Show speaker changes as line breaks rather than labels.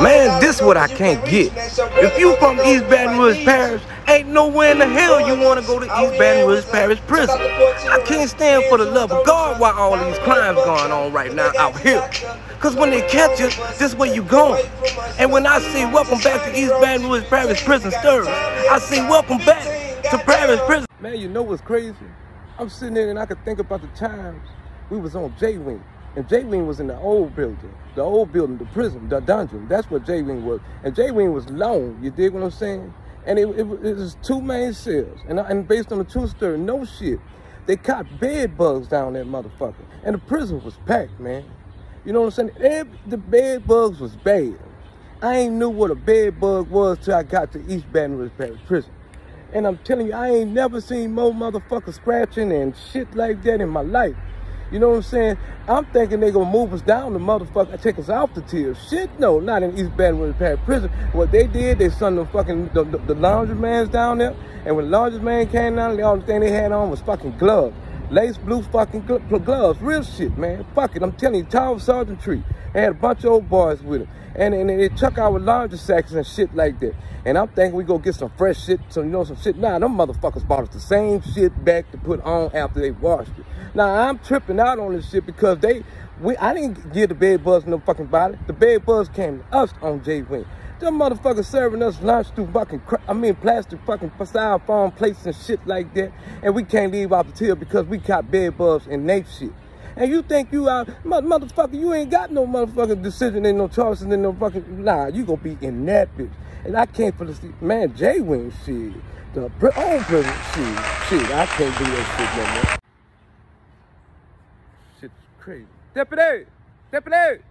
Man, this what I can't get. If you from East Baton Rouge Parish, ain't nowhere in the hell you want to go to East Baton Rouge Parish prison. I can't stand for the love of God why all these crimes going on right now out here. Cause when they catch you, this where you going. And when I say welcome back to East Baton Rouge Parish Prison Stories, I say welcome back to Parish Prison. Man, you know what's crazy? I'm sitting there and I could think about the times we was on J-Wing. And J-Wing was in the old building, the old building, the prison, the dungeon. That's what J-Wing was. And J-Wing was long, you dig what I'm saying? And it, it, it was two main cells. And, and based on the true story, no shit, they caught bed bugs down that motherfucker. And the prison was packed, man. You know what I'm saying? Every, the bed bugs was bad. I ain't knew what a bed bug was till I got to East Baton Rouge Prison. And I'm telling you, I ain't never seen more motherfuckers scratching and shit like that in my life. You know what I'm saying? I'm thinking they gonna move us down the motherfucker, take us off the tier. Shit, no, not in East Baton Rouge Parish Prison. What they did, they sent the fucking the, the, the laundry man's down there, and when the laundry man came down, the only thing they had on was fucking gloves, lace blue fucking gl gloves, real shit, man. Fuck it, I'm telling you, Tom Sergeant Tree. They had a bunch of old boys with them. And, and they took our laundry sacks and shit like that. And I'm thinking we go get some fresh shit, some, you know, some shit. Nah, them motherfuckers bought us the same shit back to put on after they washed it. Now, I'm tripping out on this shit because they, we, I didn't give the bed bugs no fucking body. The bed bugs came to us on J-Wing. Them motherfuckers serving us lunch through fucking, I mean, plastic fucking styrofoam plates and shit like that. And we can't leave out the till because we caught bed bugs and nape shit. And you think you out, motherfucker, you ain't got no motherfucking decision and no choices and no fucking, nah, you gonna be in that bitch. And I can't for the, man, J-Wing shit, the old prison shit, shit, I can't do that shit no more. Shit's crazy. Deputy! Deputy!